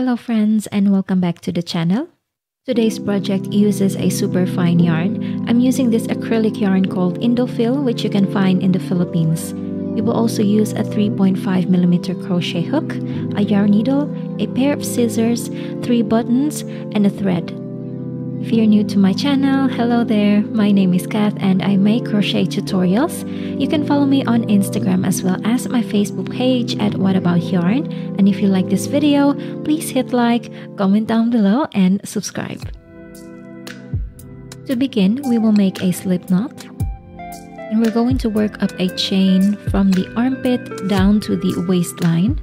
Hello friends and welcome back to the channel. Today's project uses a super fine yarn. I'm using this acrylic yarn called Indofil which you can find in the Philippines. We will also use a 3.5mm crochet hook, a yarn needle, a pair of scissors, three buttons, and a thread. If you're new to my channel, hello there. My name is Kath and I make crochet tutorials. You can follow me on Instagram as well as my Facebook page at What About Yarn. And if you like this video, please hit like, comment down below and subscribe. To begin, we will make a slip knot. And we're going to work up a chain from the armpit down to the waistline.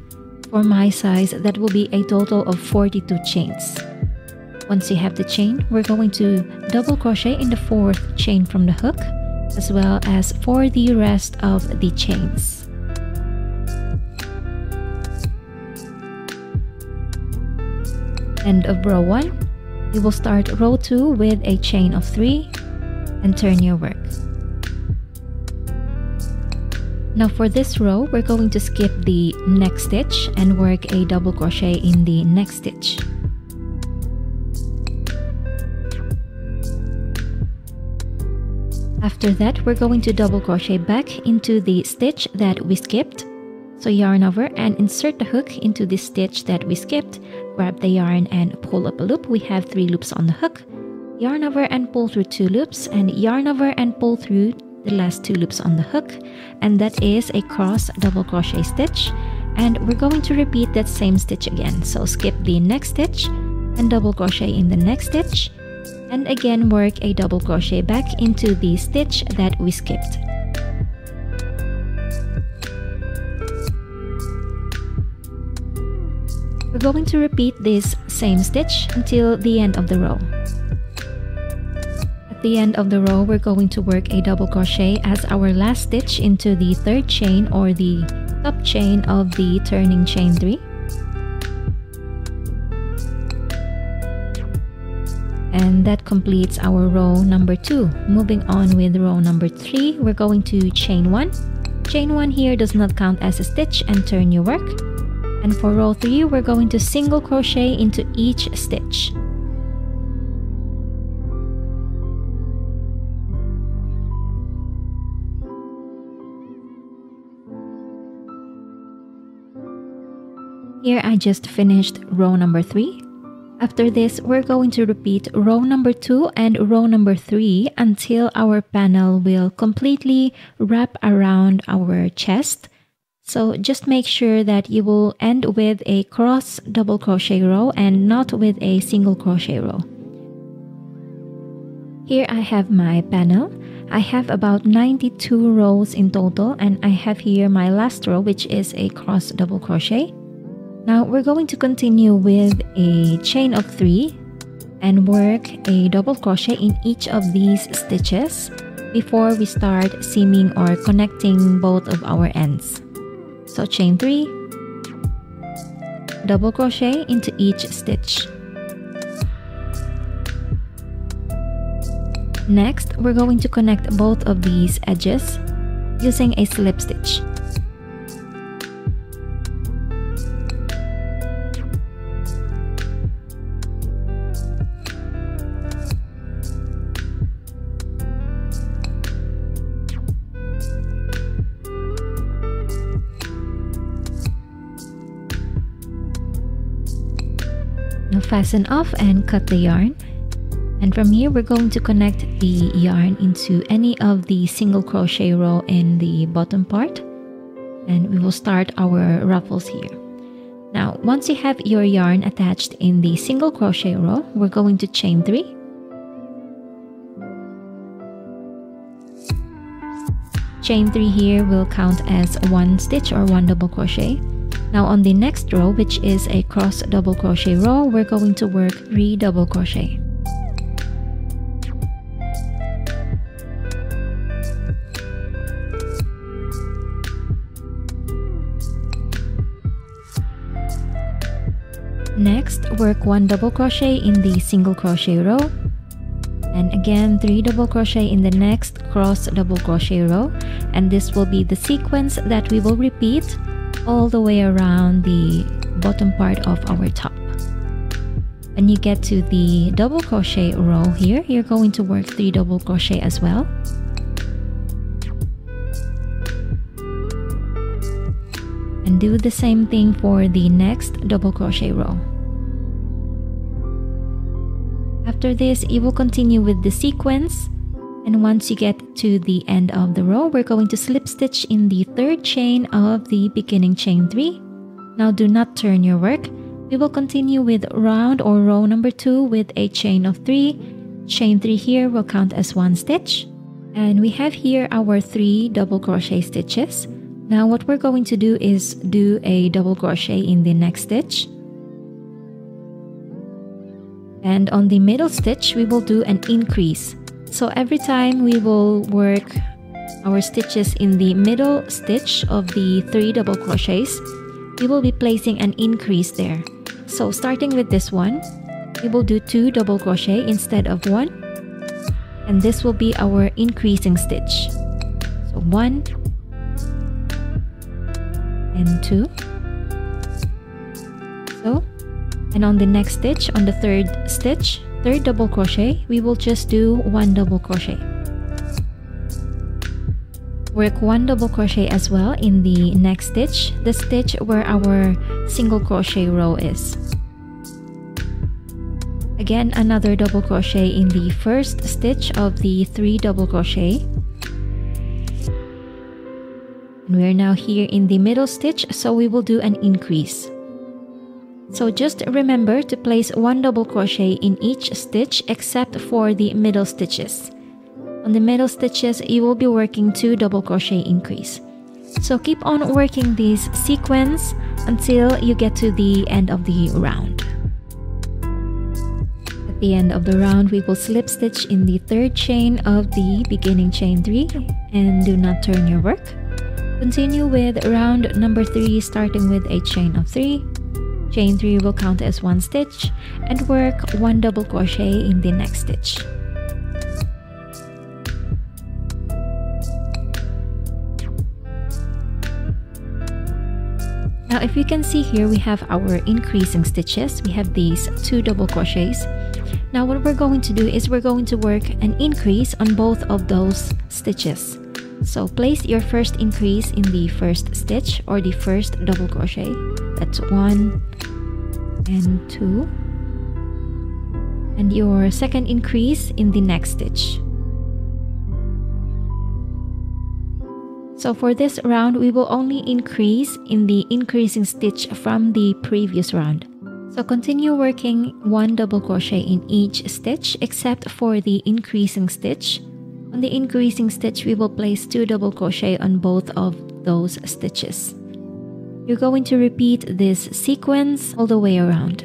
For my size, that will be a total of 42 chains. Once you have the chain, we're going to double crochet in the fourth chain from the hook, as well as for the rest of the chains. End of row 1, you will start row 2 with a chain of 3 and turn your work. Now for this row, we're going to skip the next stitch and work a double crochet in the next stitch. After that, we're going to double crochet back into the stitch that we skipped. So yarn over and insert the hook into the stitch that we skipped. Grab the yarn and pull up a loop. We have three loops on the hook. Yarn over and pull through two loops and yarn over and pull through the last two loops on the hook. And that is a cross double crochet stitch. And we're going to repeat that same stitch again. So skip the next stitch and double crochet in the next stitch and again work a double crochet back into the stitch that we skipped. We're going to repeat this same stitch until the end of the row. At the end of the row, we're going to work a double crochet as our last stitch into the third chain or the top chain of the turning chain 3. And that completes our row number two. Moving on with row number three we're going to chain one. Chain one here does not count as a stitch and turn your work. And for row three we're going to single crochet into each stitch. Here I just finished row number 3 after this, we're going to repeat row number 2 and row number 3 until our panel will completely wrap around our chest. So just make sure that you will end with a cross double crochet row and not with a single crochet row. Here I have my panel. I have about 92 rows in total and I have here my last row which is a cross double crochet. Now we're going to continue with a chain of three and work a double crochet in each of these stitches before we start seaming or connecting both of our ends. So chain three, double crochet into each stitch. Next, we're going to connect both of these edges using a slip stitch. Fasten off and cut the yarn. And from here, we're going to connect the yarn into any of the single crochet row in the bottom part. And we will start our ruffles here. Now, once you have your yarn attached in the single crochet row, we're going to chain 3. Chain 3 here will count as one stitch or one double crochet. Now on the next row, which is a cross double crochet row, we're going to work 3 double crochet. Next, work 1 double crochet in the single crochet row. And again 3 double crochet in the next cross double crochet row. And this will be the sequence that we will repeat all the way around the bottom part of our top. When you get to the double crochet row here, you're going to work 3 double crochet as well. And do the same thing for the next double crochet row. After this, you will continue with the sequence and once you get to the end of the row, we're going to slip stitch in the third chain of the beginning chain 3. Now do not turn your work. We will continue with round or row number 2 with a chain of 3. Chain 3 here will count as 1 stitch. And we have here our 3 double crochet stitches. Now what we're going to do is do a double crochet in the next stitch. And on the middle stitch, we will do an increase. So every time we will work our stitches in the middle stitch of the three double crochets, we will be placing an increase there. So starting with this one, we will do two double crochet instead of one. And this will be our increasing stitch. So one and two. So, and on the next stitch, on the third stitch, third double crochet, we will just do one double crochet. Work one double crochet as well in the next stitch, the stitch where our single crochet row is. Again, another double crochet in the first stitch of the three double crochet. We're now here in the middle stitch, so we will do an increase. So just remember to place one double crochet in each stitch except for the middle stitches. On the middle stitches, you will be working two double crochet increase. So keep on working this sequence until you get to the end of the round. At the end of the round, we will slip stitch in the third chain of the beginning chain 3 and do not turn your work. Continue with round number 3 starting with a chain of 3 Chain 3 will count as one stitch and work one double crochet in the next stitch. Now if you can see here we have our increasing stitches. We have these two double crochets. Now what we're going to do is we're going to work an increase on both of those stitches. So place your first increase in the first stitch or the first double crochet. That's one and two. And your second increase in the next stitch. So for this round, we will only increase in the increasing stitch from the previous round. So continue working one double crochet in each stitch except for the increasing stitch on the increasing stitch, we will place 2 double crochet on both of those stitches. You're going to repeat this sequence all the way around.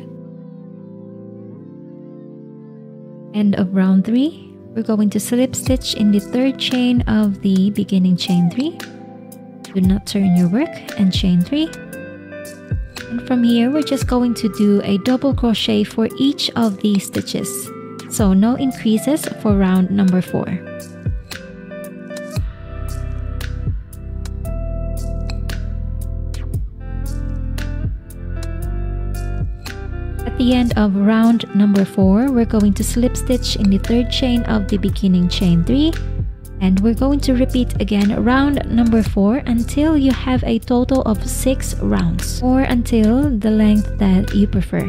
End of round 3, we're going to slip stitch in the third chain of the beginning chain 3. Do not turn your work and chain 3. And from here, we're just going to do a double crochet for each of these stitches. So no increases for round number 4. The end of round number 4, we're going to slip stitch in the third chain of the beginning chain 3 and we're going to repeat again round number 4 until you have a total of 6 rounds or until the length that you prefer.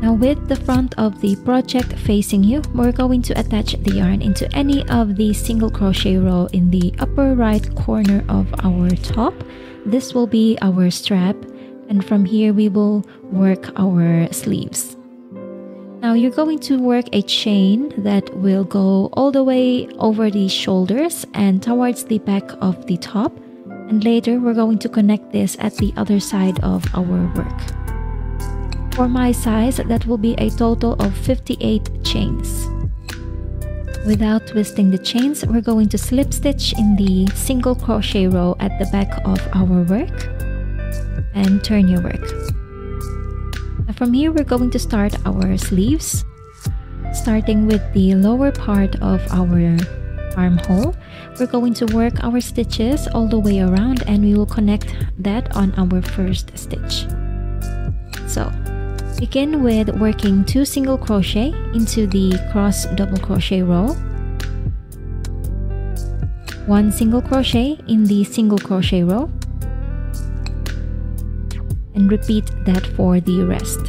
Now with the front of the project facing you, we're going to attach the yarn into any of the single crochet row in the upper right corner of our top. This will be our strap and from here we will work our sleeves. Now you're going to work a chain that will go all the way over the shoulders and towards the back of the top and later we're going to connect this at the other side of our work. For my size, that will be a total of 58 chains. Without twisting the chains, we're going to slip stitch in the single crochet row at the back of our work and turn your work. from here, we're going to start our sleeves, starting with the lower part of our armhole. we're going to work our stitches all the way around and we will connect that on our first stitch. So begin with working two single crochet into the cross double crochet row one single crochet in the single crochet row and repeat that for the rest.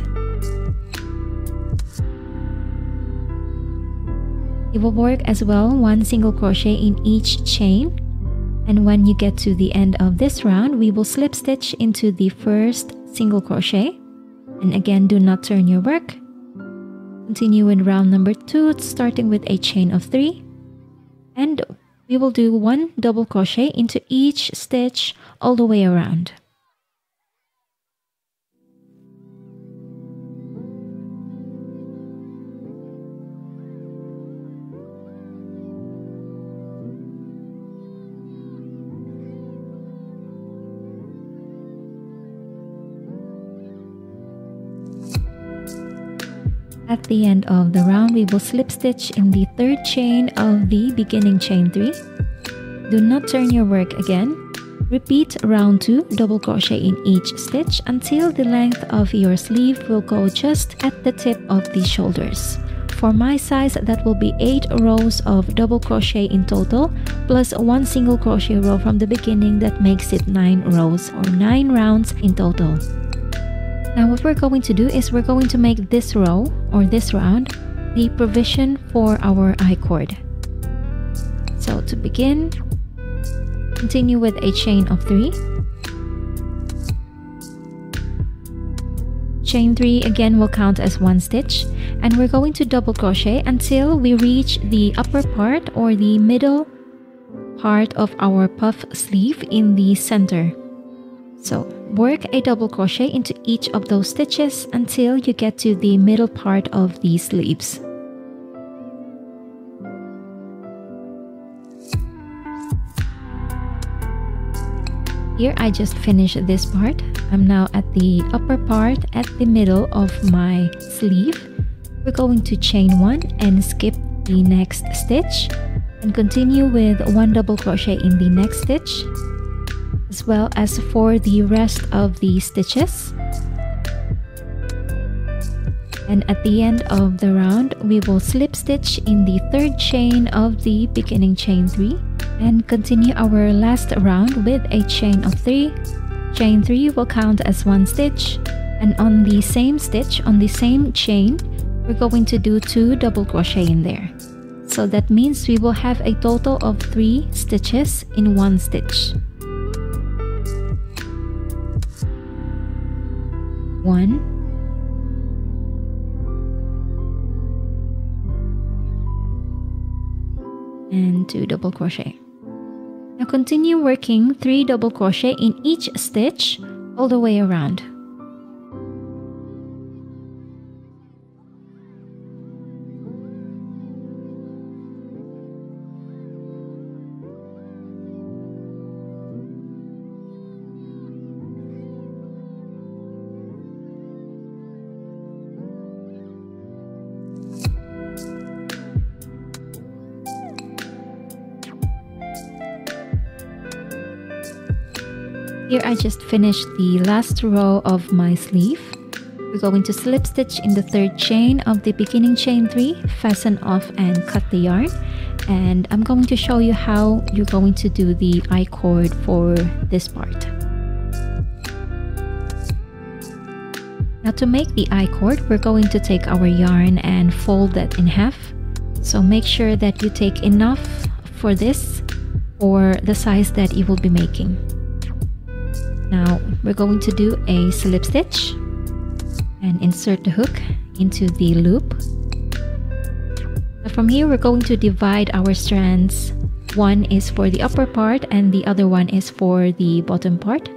You will work as well one single crochet in each chain and when you get to the end of this round we will slip stitch into the first single crochet and again do not turn your work. Continue in round number 2 starting with a chain of 3 and we will do one double crochet into each stitch all the way around. At the end of the round, we will slip stitch in the third chain of the beginning chain 3. Do not turn your work again. Repeat round 2 double crochet in each stitch until the length of your sleeve will go just at the tip of the shoulders. For my size, that will be 8 rows of double crochet in total, plus 1 single crochet row from the beginning that makes it 9 rows or 9 rounds in total. Now what we're going to do is we're going to make this row or this round the provision for our I-cord. So to begin, continue with a chain of 3. Chain 3 again will count as one stitch and we're going to double crochet until we reach the upper part or the middle part of our puff sleeve in the center. So work a double crochet into each of those stitches until you get to the middle part of the sleeves. Here I just finished this part. I'm now at the upper part at the middle of my sleeve. We're going to chain one and skip the next stitch and continue with one double crochet in the next stitch as well as for the rest of the stitches. And at the end of the round, we will slip stitch in the third chain of the beginning chain 3 and continue our last round with a chain of 3. Chain 3 will count as one stitch and on the same stitch, on the same chain, we're going to do 2 double crochet in there. So that means we will have a total of 3 stitches in one stitch. One. And two double crochet. Now continue working three double crochet in each stitch all the way around just finished the last row of my sleeve. We're going to slip stitch in the third chain of the beginning chain 3, fasten off and cut the yarn. And I'm going to show you how you're going to do the I-cord for this part. Now to make the I-cord, we're going to take our yarn and fold that in half. So make sure that you take enough for this or the size that you will be making. Now we're going to do a slip stitch and insert the hook into the loop. Now from here we're going to divide our strands. One is for the upper part and the other one is for the bottom part.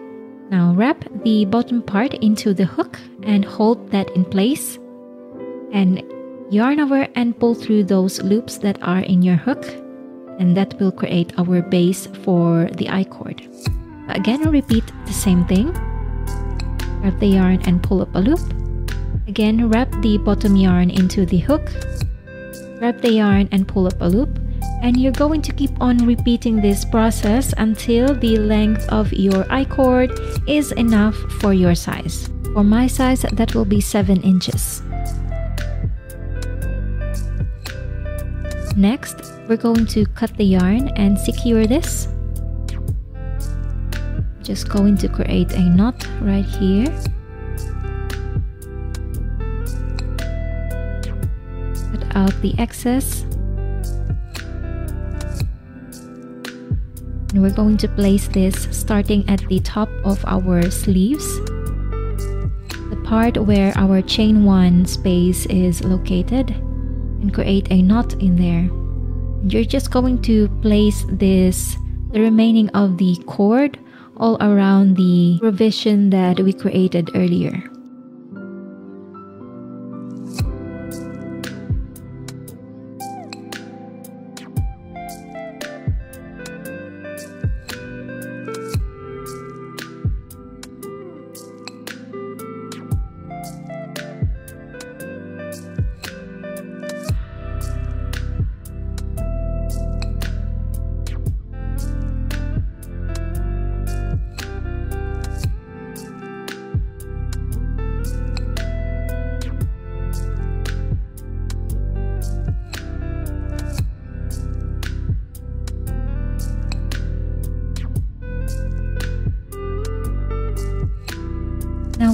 Now wrap the bottom part into the hook and hold that in place. And yarn over and pull through those loops that are in your hook and that will create our base for the I-cord. Again, repeat the same thing. Wrap the yarn and pull up a loop. Again, wrap the bottom yarn into the hook. Wrap the yarn and pull up a loop. And you're going to keep on repeating this process until the length of your I-cord is enough for your size. For my size, that will be 7 inches. Next, we're going to cut the yarn and secure this. Just going to create a knot right here. Cut out the excess. And we're going to place this starting at the top of our sleeves the part where our chain 1 space is located and create a knot in there. You're just going to place this, the remaining of the cord all around the revision that we created earlier.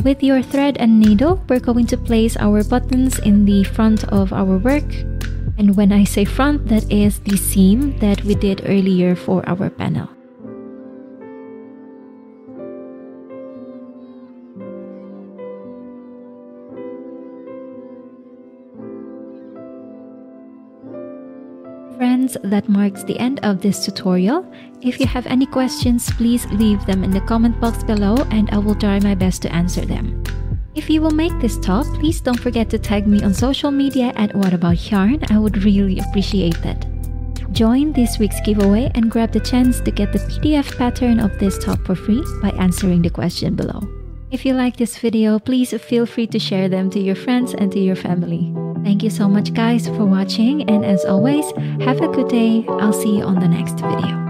With your thread and needle, we're going to place our buttons in the front of our work. And when I say front, that is the seam that we did earlier for our panel. Friends, that marks the end of this tutorial. If you have any questions, please leave them in the comment box below and I will try my best to answer them. If you will make this top, please don't forget to tag me on social media at What About Yarn. I would really appreciate that. Join this week's giveaway and grab the chance to get the PDF pattern of this top for free by answering the question below. If you like this video, please feel free to share them to your friends and to your family. Thank you so much guys for watching and as always, have a good day. I'll see you on the next video.